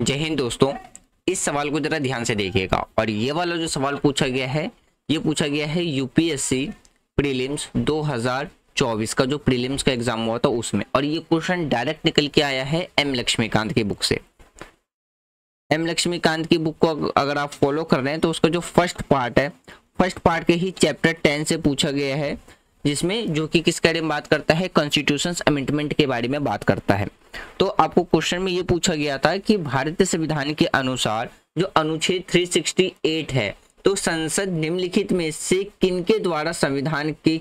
जय हिंद दोस्तों, इस सवाल को जरा ध्यान से देखिएगा। और ये वाला जो सवाल पूछा गया है, ये पूछा गया है यूपीएससी प्रीलिम्स 2024 का, जो प्रीलिम्स का एग्ज़ाम हुआ था उसमें। और ये क्वेश्चन डायरेक्ट निकल के आया है एम लक्ष्मीकांत की बुक से। एम लक्ष्मीकांत की बुक को अगर आप फॉलो कर रहे हैं तो उसका जो फ़र्स्ट पार्ट है फ़र्स्ट पार्ट के ही चैप्टर टेन से पूछा गया है, जिसमें जो कि किस बारे में बात करता है कॉन्स्टिट्यूशन अमेंडमेंट के बारे में बात करता है। तो आपको क्वेश्चन में ये पूछा गया था कि भारतीय संविधान के अनुसार जो अनुच्छेद 368 है तो संसद निम्नलिखित में से किनके द्वारा संविधान के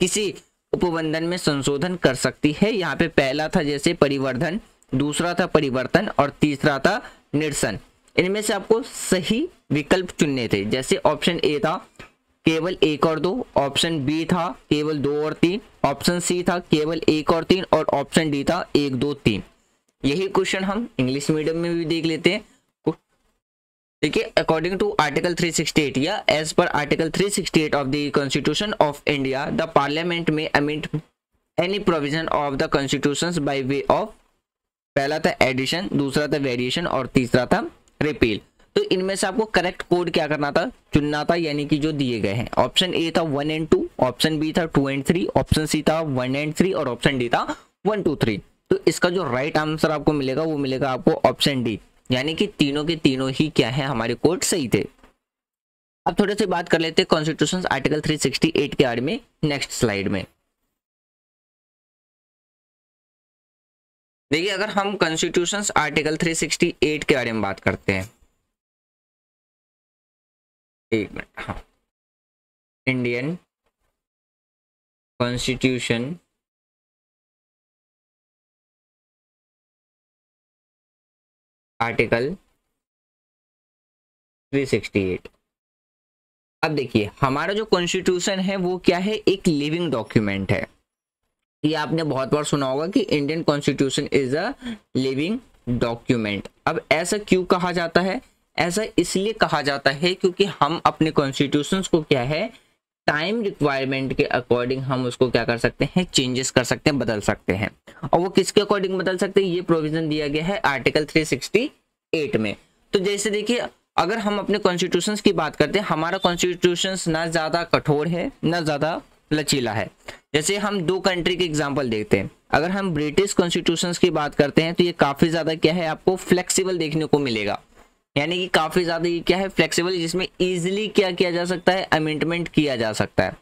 किसी उपबंधन में संशोधन कर सकती है? यहाँ पे पहला था जैसे परिवर्धन, दूसरा था परिवर्तन और तीसरा था निरसन। इनमें से आपको सही विकल्प चुनने थे, जैसे ऑप्शन ए था केवल एक और दो ऑप्शन बी था, केवल दो और तीन ऑप्शन सी था, केवल एक और तीन, और ऑप्शन डी था, एक, दो, तीन। यही क्वेश्चन हम इंग्लिश मीडियम में भी देख लेते हैं। देखिए अकॉर्डिंग टू आर्टिकल 368 या एज पर article 368 of the constitution of India the parliament में amend any provision of the constitution by way of पहला था एडिशन दूसरा था वेरिएशन और तीसरा था रिपील तो इनमें से आपको करेक्ट कोड क्या करना था? चुनना था, यानी कि जो दिए गए हैं। ऑप्शन ए था one and two option B था two and three option C था वन एंड थ्री और ऑप्शन डी था वन टू थ्री तो इसका जो राइट right आंसर आपको मिलेगा, वो मिलेगा आपको ऑप्शन डी यानी कि तीनों के तीनों ही क्या है? हमारे कोड सही थे। अब थोड़े से बात कर लेते हैं कॉन्स्टिट्यूशन आर्टिकल 368 के बारे में नेक्स्ट स्लाइड में। देखिए, अगर हम कॉन्स्टिट्यूशन आर्टिकल 368 के बारे में बात करते हैं एक मिनट हाँ। इंडियन कॉन्स्टिट्यूशन आर्टिकल 368 अब देखिए, हमारा जो कॉन्स्टिट्यूशन है, वो क्या है? एक लिविंग डॉक्यूमेंट है। ये आपने बहुत बार सुना होगा कि Indian constitution is a living document अब ऐसा क्यों कहा जाता है? ऐसा इसलिए कहा जाता है क्योंकि हम अपने कॉन्स्टिट्यूशन को क्या है? टाइम रिक्वायरमेंट के अकॉर्डिंग हम उसको क्या कर सकते हैं? चेंजेस कर सकते हैं, बदल सकते हैं। और वो किसके अकॉर्डिंग बदल सकते हैं? ये प्रोविज़न दिया गया है आर्टिकल 368 में। तो जैसे देखिए, अगर हम अपने कॉन्स्टिट्यूशन की बात करते हैं, हमारा कॉन्स्टिट्यूशन ना ज़्यादा कठोर है, ना ज़्यादा लचीला है। जैसे हम दो कंट्री के एग्ज़ाम्पल देखते हैं। अगर हम ब्रिटिश कॉन्स्टिट्यूशन की बात करते हैं तो ये काफ़ी ज़्यादा क्या है आपको? फ्लेक्सिबल देखने को मिलेगा। यानी कि काफ़ी ज़्यादा क्या है फ्लेक्सिबल जिसमें इजीली क्या किया जा सकता है अमेंडमेंट किया जा सकता है।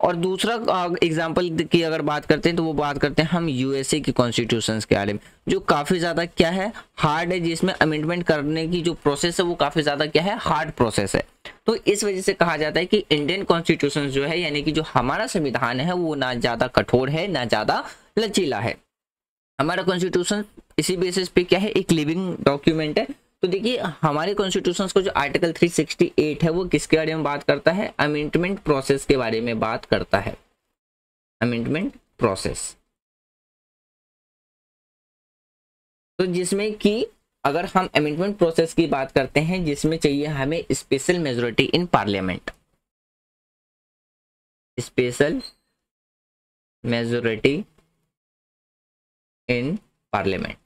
और दूसरा एग्ज़ाम्पल की अगर बात करते हैं तो वो बात करते हैं हम यूएसए की कॉन्स्टिट्यूशन के बारे में, जो काफ़ी ज़्यादा क्या है हार्ड है, जिसमें अमेंडमेंट करने की जो प्रोसेस है, वो काफ़ी ज़्यादा क्या है हार्ड प्रोसेस है। तो इस वजह से कहा जाता है कि इंडियन कॉन्स्टिट्यूशन जो है, यानी कि जो हमारा संविधान है, वो ना ज़्यादा कठोर है, ना ज़्यादा लचीला है। हमारा कॉन्स्टिट्यूशन इसी बेसिस पे क्या है, एक लिविंग डॉक्यूमेंट है तो देखिए, हमारे कॉन्स्टिट्यूशन को जो आर्टिकल 368 है, वो किसके बारे में बात करता है? अमेंडमेंट प्रोसेस के बारे में बात करता है। अमेंडमेंट प्रोसेस तो जिसमें कि अगर हम अमेंडमेंट प्रोसेस की बात करते हैं, जिसमें चाहिए हमें special majority in parliament special majority in parliament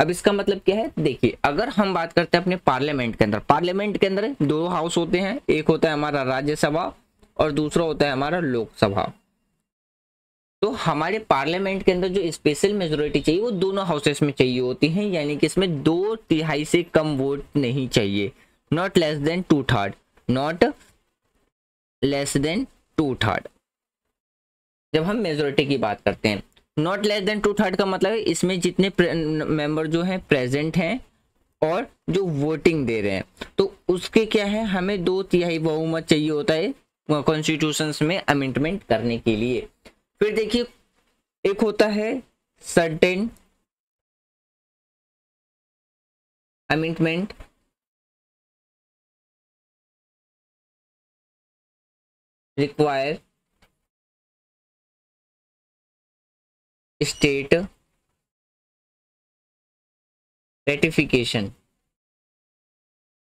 अब इसका मतलब क्या है? देखिए, अगर हम बात करते हैं अपने पार्लियामेंट के अंदर, पार्लियामेंट के अंदर दो हाउस होते हैं, एक होता है हमारा राज्यसभा और दूसरा होता है हमारा लोकसभा। तो हमारे पार्लियामेंट के अंदर जो स्पेशल मेजोरिटी चाहिए, वो दोनों हाउसेस में चाहिए होती है, यानी कि इसमें दो तिहाई से कम वोट नहीं चाहिए। Not less than two third not less than two third जब हम मेजोरिटी की बात करते हैं not less than two third का मतलब है, इसमें जितने मेंबर जो हैं प्रेजेंट हैं और जो वोटिंग दे रहे हैं। तो उसके क्या है, हमें दो तिहाई बहुमत चाहिए होता है कॉन्स्टिट्यूशन में अमेंडमेंट करने के लिए। फिर देखिए, एक होता है certain amendment require state ratification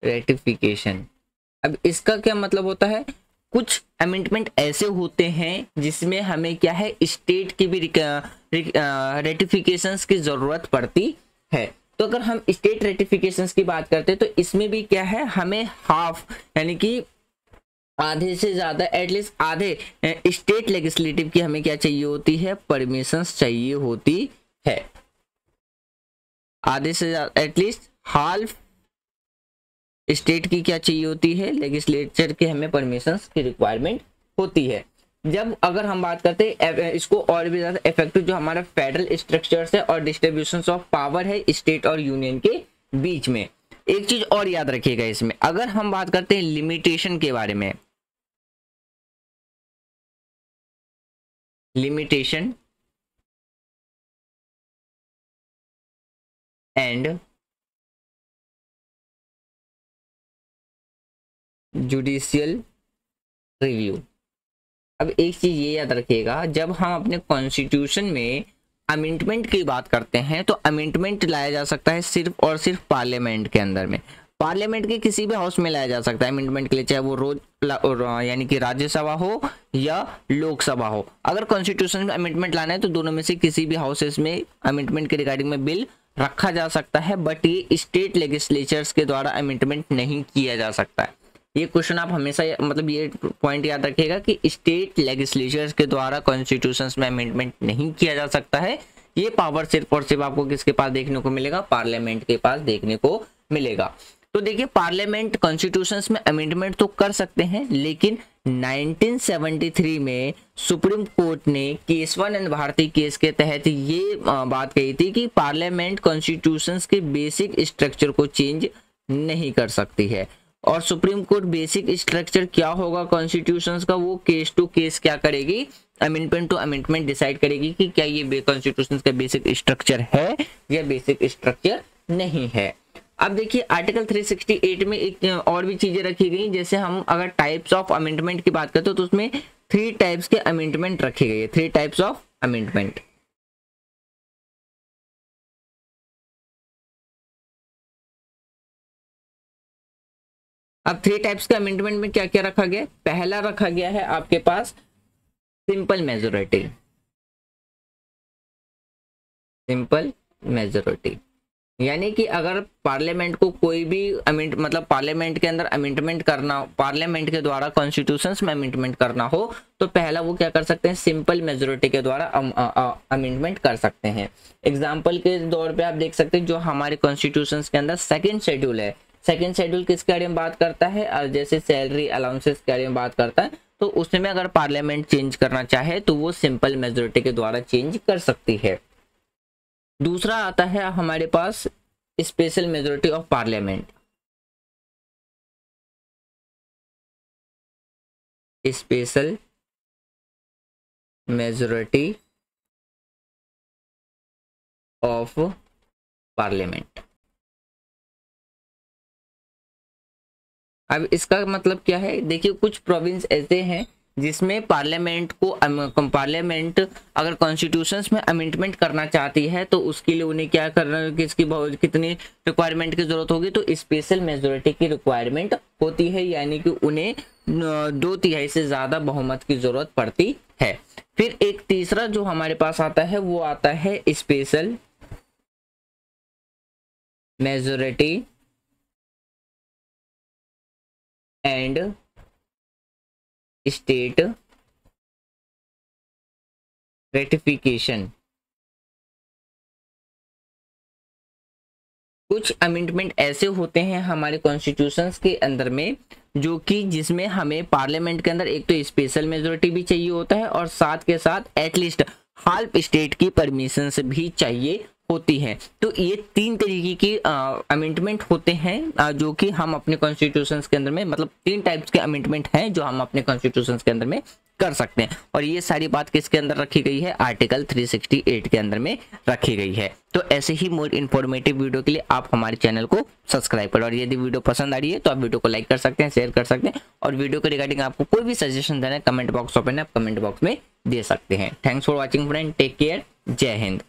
ratification अब इसका क्या मतलब होता है? कुछ अमेंडमेंट ऐसे होते हैं जिसमें हमें क्या है? स्टेट की भी रेटिफिकेशन की ज़रूरत पड़ती है। तो अगर हम स्टेट रेटिफिकेशन की बात करते हैं तो इसमें भी क्या है? हमें हाफ़ यानी कि आधे से ज़्यादा एटलीस्ट आधे स्टेट लेजिस्लेटिव की हमें क्या चाहिए होती है? परमिशन चाहिए होती है। आधे से ज़्यादा एटलीस्ट हाफ़ स्टेट की क्या चाहिए होती है? लेजिस्लेचर की हमें परमिशन की रिक्वायरमेंट होती है। जब अगर हम बात करते हैं इसको और भी ज़्यादा इफ़ेक्टिव जो हमारा फेडरल स्ट्रक्चर्स है और डिस्ट्रीब्यूशन ऑफ़ पावर है स्टेट और यूनियन के बीच में। एक चीज़ और याद रखिएगा इसमें। अगर हम बात करते हैं लिमिटेशन के बारे में लिमिटेशन एंड जुडिशियल रिव्यू अब एक चीज़ ये याद रखिएगा, जब हम अपने कॉन्स्टिट्यूशन में अमेंडमेंट की बात करते हैं तो अमेंडमेंट लाया जा सकता है सिर्फ़ और सिर्फ़ पार्लियामेंट के अंदर में। पार्लियामेंट के किसी भी हाउस में लाया जा सकता है अमेंडमेंट के लिए, चाहे वो रोज यानी कि राज्यसभा हो या लोकसभा हो। अगर कॉन्स्टिट्यूशन में अमेंडमेंट लाना है तो दोनों में से किसी भी हाउसेस में अमेंडमेंट के रिगार्डिंग में बिल रखा जा सकता है बट ये स्टेट लेजिस्लेचर्स के द्वारा अमेंडमेंट नहीं किया जा सकता है। ये क्वेश्चन आप हमेशा मतलब ये पॉइंट याद रखिएगा कि स्टेट लेजिस्लेचर्स के द्वारा कॉन्स्टिट्यूशन में अमेंडमेंट नहीं किया जा सकता है। ये पावर सिर्फ़ और सिर्फ़ आपको किसके पास देखने को मिलेगा? पार्लियामेंट के पास देखने को मिलेगा। तो देखिए, पार्लियामेंट कॉन्स्टिट्यूशन में अमेंडमेंट तो कर सकते हैं, लेकिन 1973 में सुप्रीम कोर्ट ने केसवानंद भारती केस के तहत ये बात कही थी कि पार्लियामेंट कॉन्स्टिट्यूशन के बेसिक स्ट्रक्चर को चेंज नहीं कर सकती है। और सुप्रीम कोर्ट बेसिक स्ट्रक्चर क्या होगा कॉन्स्टिट्यूशन का? वो केस टू केस क्या करेगी? अमेंडमेंट टू अमेंडमेंट डिसाइड करेगी कि क्या ये कॉन्स्टिट्यूशन का बेसिक स्ट्रक्चर है या बेसिक स्ट्रक्चर नहीं है। अब देखिए आर्टिकल 368 में एक और भी चीज़ें रखी गई जैसे हम अगर टाइप्स ऑफ़ अमेंडमेंट की बात करते हो तो उसमें थ्री टाइप्स के अमेंडमेंट रखे गए थ्री टाइप्स ऑफ़ अमेंडमेंट अब थ्री टाइप्स के अमेंडमेंट में क्या क्या रखा गया पहला रखा गया है आपके पास सिंपल मेजोरिटी सिंपल मेजोरिटी यानी कि अगर पार्लियामेंट को कोई भी अमेंट मतलब पार्लियामेंट के अंदर अमेंडमेंट करना, पार्लियामेंट के द्वारा कॉन्स्टिट्यूशन में अमेंडमेंट करना हो तो पहला वो क्या कर सकते हैं? सिंपल मेजोरिटी के द्वारा अमेंडमेंट कर सकते हैं। एग्ज़ाम्पल के दौर पे आप देख सकते हैं, जो हमारे कॉन्स्टिट्यूशन के अंदर सेकेंड शेड्यूल है। सेकेंड शेड्यूल किसके बारे में बात करता है? और जैसे सैलरी अलाउंसेस के बारे में बात करता है तो उसमें अगर पार्लियामेंट चेंज करना चाहे तो वो सिंपल मेजोरिटी के द्वारा चेंज कर सकती है। दूसरा आता है हमारे पास special majority of parliament special majority of parliament अब इसका मतलब क्या है? देखिए कुछ प्रोविंस ऐसे हैं जिसमें पार्लियामेंट को पार्लियामेंट अगर कॉन्स्टिट्यूशन में अमेंडमेंट करना चाहती है तो उसके लिए उन्हें क्या करना, किसकी कितनी रिक्वायरमेंट की ज़रूरत होगी तो स्पेशल मेजोरिटी की रिक्वायरमेंट होती है, यानी कि उन्हें दो तिहाई से ज़्यादा बहुमत की ज़रूरत पड़ती है। फिर एक तीसरा जो हमारे पास आता है, वो आता है special majority and state ratification कुछ अमेंडमेंट ऐसे होते हैं हमारे कॉन्स्टिट्यूशन के अंदर में, जो कि जिसमें हमें पार्लियामेंट के अंदर एक तो स्पेशल मेजोरिटी भी चाहिए होता है और साथ के साथ एटलीस्ट हाल्फ स्टेट की परमिशन भी चाहिए होती है। तो ये तीन तरीके की अमेंडमेंट होते हैं जो कि हम अपने कॉन्स्टिट्यूशन के अंदर में मतलब तीन टाइप्स के अमेंडमेंट हैं जो हम अपने कॉन्स्टिट्यूशन के अंदर में कर सकते हैं। और ये सारी बात किसके अंदर रखी गई है? आर्टिकल 368 के अंदर में रखी गई है। तो ऐसे ही मोर इन्फॉर्मेटिव वीडियो के लिए आप हमारे चैनल को सब्सक्राइब करें। और यदि वीडियो पसंद आ रही है तो आप वीडियो को लाइक कर सकते हैं शेयर कर सकते हैं। और वीडियो के रिगार्डिंग आपको कोई भी सजेशन देना है कमेंट बॉक्स ओपन है, आप कमेंट बॉक्स में दे सकते हैं। Thanks for watching friend take care Jai Hind